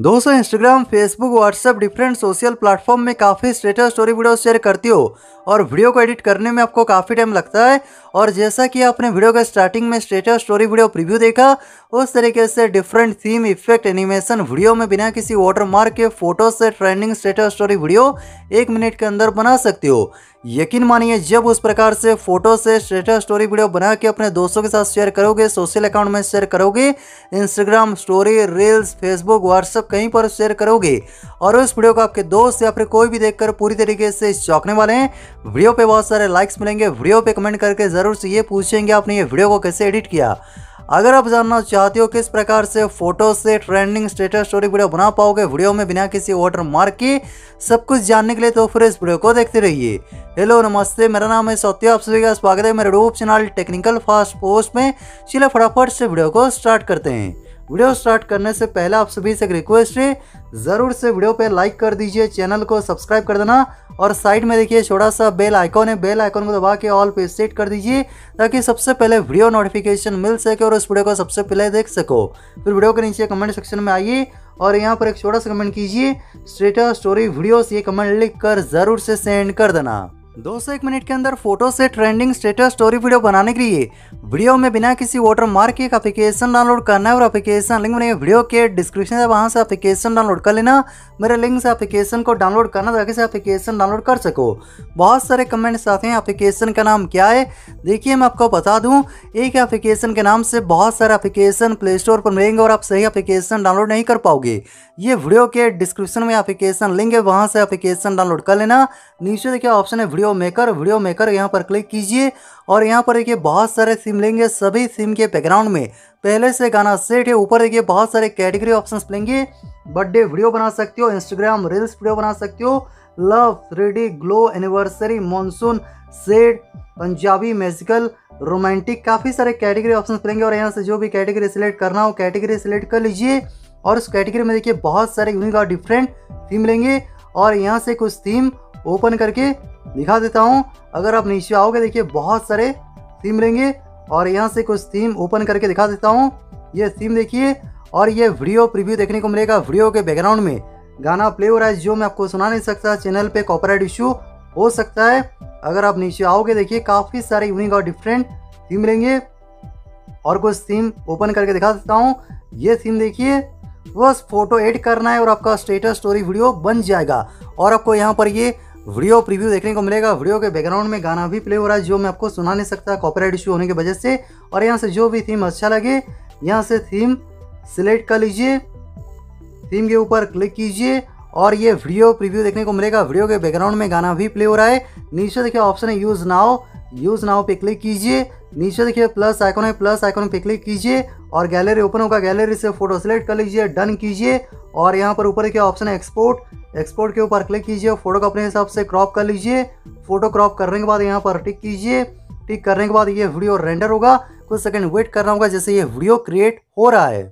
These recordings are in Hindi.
दोस्तों Instagram Facebook WhatsApp different social platform में काफ़ी स्टेटस स्टोरी वीडियो शेयर करती हो और वीडियो को एडिट करने में आपको काफ़ी टाइम लगता है। और जैसा कि आपने वीडियो के स्टार्टिंग में स्टेटस स्टोरी वीडियो प्रीव्यू देखा, उस तरीके से different theme effect animation video में बिना किसी वाटर मार्क के फ़ोटो से ट्रेंडिंग स्टेटस स्टोरी वीडियो एक मिनट के अंदर बना सकते हो। यकीन मानिए, जब उस प्रकार से फ़ोटो से स्टेटस स्टोरी वीडियो बना के अपने दोस्तों के साथ शेयर करोगे सोशल अकाउंट में शेयर करोगे Instagram story reels Facebook WhatsApp कहीं पर शेयर करोगे और उस वीडियो को आपके दोस्त या फिर कोई भी देखकर पूरी तरीके से चौंकने वाले हैं। वीडियो पे बहुत सारे लाइक्स मिलेंगे वीडियो पे कमेंट करके ज़रूर से ये पूछेंगे आपने ये वीडियो को कैसे एडिट किया। अगर आप जानना चाहते हो किस प्रकार से फ़ोटो से ट्रेंडिंग स्टेटस स्टोरी वीडियो बना पाओगे, वीडियो में बिना किसी वाटर मार्क के सब कुछ जानने के लिए तो फिर इस वीडियो को देखते रहिए। हेलो नमस्ते, मेरा नाम है सत्य आप सभी का स्वागत है मेरे YouTube channel technical fast post में। चलिए फटाफट से वीडियो को स्टार्ट करते हैं। वीडियो स्टार्ट करने से पहले आप सभी से एक रिक्वेस्ट है। ज़रूर से वीडियो पे लाइक कर दीजिए चैनल को सब्सक्राइब कर देना और साइड में देखिए छोटा सा बेल आइकॉन है बेल आइकॉन को दबा के ऑल पे सेट कर दीजिए ताकि सबसे पहले वीडियो नोटिफिकेशन मिल सके और उस वीडियो को सबसे पहले देख सको। फिर वीडियो के नीचे कमेंट सेक्शन में आइए और यहाँ पर एक छोटा सा कमेंट कीजिए। स्टेटस स्टोरी वीडियोस ये कमेंट लिख कर ज़रूर से सेंड कर देना। दो से एक मिनट के अंदर फ़ोटो से ट्रेंडिंग स्टेटस स्टोरी वीडियो बनाने के लिए वीडियो में बिना किसी वाटर मार्क के एक एप्लीकेशन डाउनलोड करना है और एप्लीकेशन लिंक मैंने वीडियो के डिस्क्रिप्शन है वहाँ से एप्लीकेशन डाउनलोड कर लेना। मेरे लिंक से एप्लीकेशन को डाउनलोड करना ताकि से एप्लीकेशन डाउनलोड कर सको। बहुत सारे कमेंट्स आते हैं एप्लीकेशन का नाम क्या है? देखिए, मैं आपको बता दूँ, एक एप्लीकेशन के नाम से बहुत सारे एप्लीकेशन प्ले स्टोर पर मिलेंगे और आप सही एप्लीकेशन डाउनलोड नहीं कर पाओगे। ये वीडियो के डिस्क्रिप्शन में एप्लीकेशन लिंक है, वहाँ से एप्लीकेशन डाउनलोड कर लेना। नीचे देखिए ऑप्शन है वीडियो मेकर, वीडियो मेकर यहाँ पर क्लिक कीजिए और यहाँ पर देखिए बहुत सारे सिम लेंगे सभी सिम के बैकग्राउंड में। पहले से गाना सेट है, ऊपर देखिए बहुत सारे कैटेगरी ऑप्शंस लेंगे। बर्थडे वीडियो बना सकते हो इंस्टाग्राम रील्स वीडियो बना सकते हो love three glow anniversary monsoon sad Punjabi musical romantic काफ़ी सारे कैटेगरी ऑप्शन मिलेंगे और यहाँ से जो भी कैटेगरी सिलेक्ट करना हो कैटेगरी सिलेक्ट कर लीजिए। और उस कैटेगरी में देखिए बहुत सारे यूनिक और डिफरेंट थीम लेंगे और यहाँ से कुछ थीम ओपन करके दिखा देता हूँ। अगर आप नीचे आओगे, देखिए बहुत सारे थीम लेंगे और यहाँ से कुछ थीम ओपन करके दिखा देता हूँ। ये थीम देखिए और ये वीडियो प्रीव्यू देखने को मिलेगा वीडियो के बैकग्राउंड में। गाना प्ले हो रहा है, जो मैं आपको सुना नहीं सकता चैनल पे कॉपीराइट इशू हो सकता है। अगर आप नीचे आओगे, देखिए काफ़ी सारे यूनिक और डिफरेंट थीम लेंगे और कुछ थीम ओपन करके दिखा देता हूँ। ये थीम देखिए, बस फ़ोटो एड करना है और आपका स्टेटस स्टोरी वीडियो बन जाएगा। और आपको यहाँ पर ये वीडियो प्रीव्यू देखने को मिलेगा। वीडियो के बैकग्राउंड में गाना भी प्ले हो रहा है, जो मैं आपको सुना नहीं सकता कॉपीराइट इशू होने की वजह से। और यहाँ से जो भी थीम अच्छा लगे, यहाँ से थीम सिलेक्ट कर लीजिए थीम के ऊपर क्लिक कीजिए और ये वीडियो प्रीव्यू देखने को मिलेगा। वीडियो के बैकग्राउंड में गाना भी प्ले हो रहा है। नीचे देखिए ऑप्शन है यूज़ नाउ यूज़ नाउ पे क्लिक कीजिए। नीचे देखिए प्लस आइकॉन है प्लस आइकन पे क्लिक कीजिए और गैलरी ओपन होगा। गैलरी से फ़ोटो सेलेक्ट कर लीजिए डन कीजिए और यहाँ पर ऊपर देखिए ऑप्शन है एक्सपोर्ट एक्सपोर्ट के ऊपर क्लिक कीजिए फ़ोटो को अपने हिसाब से क्रॉप कर लीजिए। फ़ोटो क्रॉप करने के बाद यहाँ पर टिक कीजिए। टिक करने के बाद ये वीडियो रेंडर होगा। कुछ सेकंड वेट करना होगा जैसे ये वीडियो क्रिएट हो रहा है।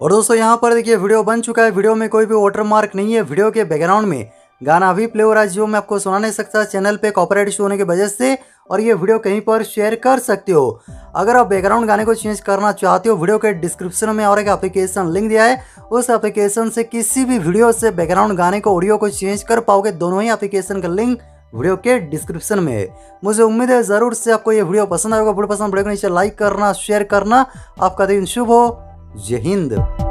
और दोस्तों यहाँ पर देखिए वीडियो बन चुका है। वीडियो में कोई भी वाटर मार्क नहीं है। वीडियो के बैकग्राउंड में गाना अभी प्ले हो रहा है, जो मैं आपको सुना नहीं सकता चैनल पे कॉपरेट इशू होने की वजह से, और ये वीडियो कहीं पर शेयर कर सकते हो। अगर आप बैकग्राउंड गाने को चेंज करना चाहते हो वीडियो के डिस्क्रिप्शन में और एक एप्लीकेशन लिंक दिया है, उस एप्लीकेशन से किसी भी वीडियो से बैकग्राउंड गाने को ऑडियो को चेंज कर पाओगे, दोनों ही एप्लीकेशन का लिंक वीडियो के डिस्क्रिप्शन में मुझे उम्मीद है ज़रूर से आपको ये वीडियो पसंद आएगा वीडियो पसंद वीडियो को नीचे लाइक करना शेयर करना। आपका दिन शुभ हो। जय हिंद।